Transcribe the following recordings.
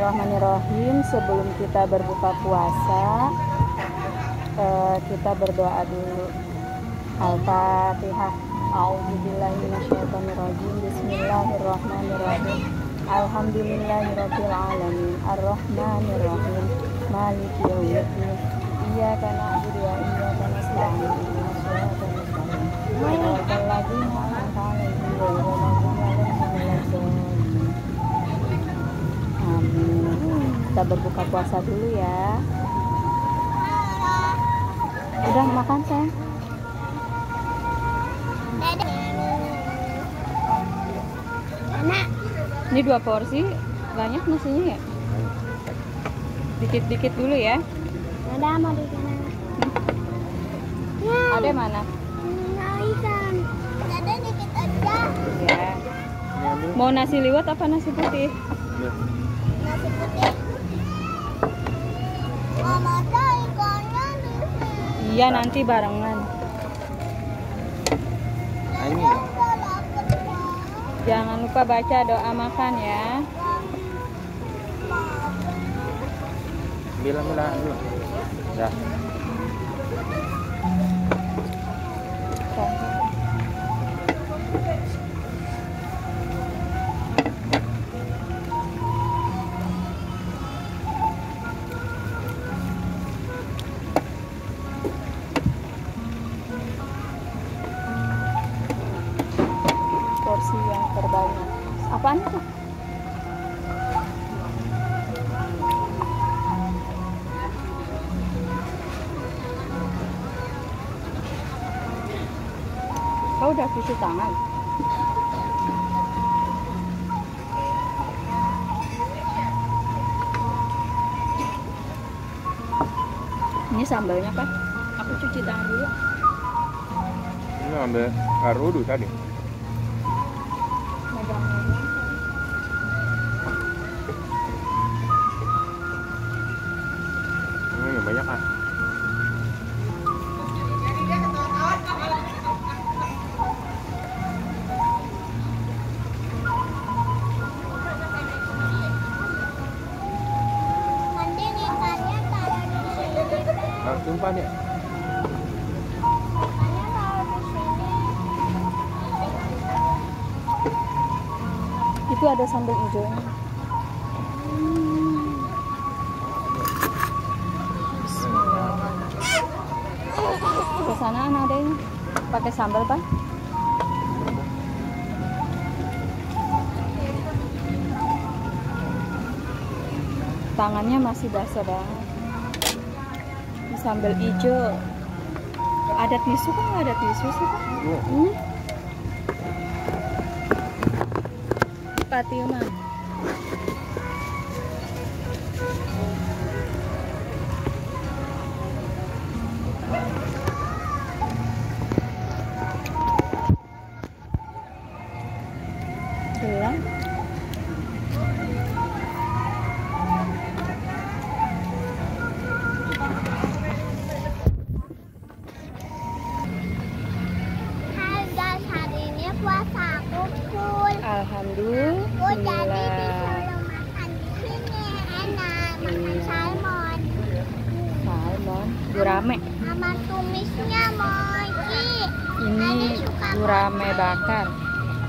Bismillahirrahmanirrahim. Sebelum kita berbuka puasa, eh, kita berdoa dulu. Al-Fatihah. A'udzubillahiminasyaitonirrajim. Bismillahirrahmanirrahim. Alhamdulillahirabbil alamin. Arrahmanirrahim. Maliki yaumiddin. Iyyaka na'budu wa iyyaka nasta'in. Ihdinas siratal mustaqim. Shiratal ladzina an'amta 'alaihim ghairil Kita berbuka puasa dulu ya. Udah makan sayang? Ini dua porsi, banyak nasinya ya? Dikit-dikit dulu ya. ada mau di sana. Ada mana? ikan. Ada dikit aja. Ya. Mau nasi liwet apa nasi putih? Mama ada ikannya di sini. Iya nanti barengan. ini. Jangan lupa baca doa makan ya. bilang dulu ya Apaan itu? Kau udah cuci tangan? Ini sambalnya kan? Aku cuci tangan dulu. ini ambil air wudhu tadi tumpah nih. Itu ada sambal hijaunya. Ke sana ada ini. Pakai sambal, Pak? Tangannya masih basah banget. Sambal hijau. Ada tisu kan? Nggak ada tisu sih, Pak? Tuh, Ini. Patiuman. Jadi Alhamdulillah. disuruh makan di sini enak, makan salmon. Salmon, gurame. Sama tumisnya Moji. Ini gurame bakar.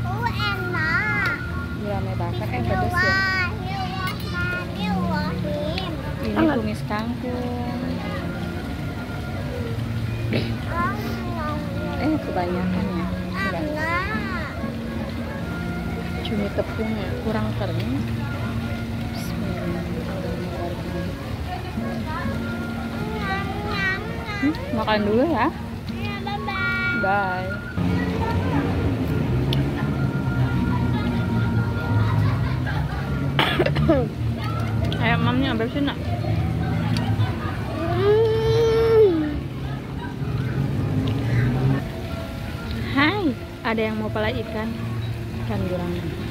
Oh enak. Gurame bakar eh pedes ya. Ini tumis kangkung. Eh kebanyakan ya. Cumi tepungnya kurang kering. Hmm, makan dulu ya. Bye-bye. Bye. Ayo mamnya ambil sini nak. Hai, ada yang mau pala ikan? Ikan gurame.